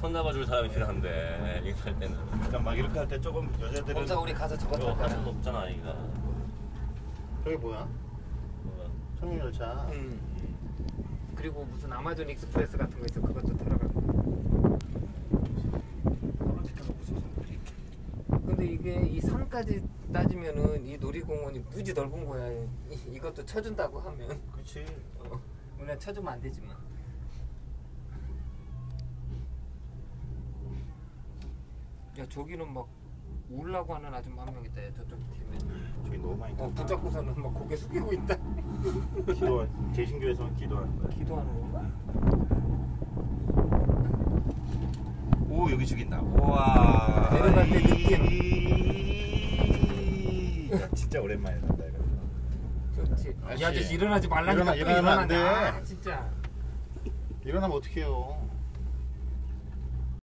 손 잡아줄 사람이 필요한데 인사할 때는 그러니까 막 이렇게 할 때 조금 여자들은 범사 우리 가서 저거 이거 탈 할수 거야. 없잖아 이거 저기 뭐야? 뭐야. 청룡열차. 음. 그리고 무슨 아마존 익스프레스 같은 거 있어. 그것도 타러 가고. 근데 이게 이 산까지 따지면은 이 놀이공원이 무지 넓은 거야. 이- 이것도 쳐준다고 하면 그렇지. 어, 우리가 쳐주면 안 되지만. 야 저기는 막 울라고 하는 아줌마 한 명 있다. 야, 저쪽 팀에. 저기 너무 많이 어 탔다. 붙잡고서는 막 고개 숙이고 있다. 기도 개신교에서는 기도하는 거야. 기도하는 건가? 오 여기 죽인다. 우와. 내려갈 때 느낌. 야, 진짜 오랜만에 탄다 이거. 좋지. 이 아저씨. 아저씨 일어나지 말라니까 일어나, 또 일어나면 안 일어나냐. 돼. 아, 진짜. 일어나면 어떡해요?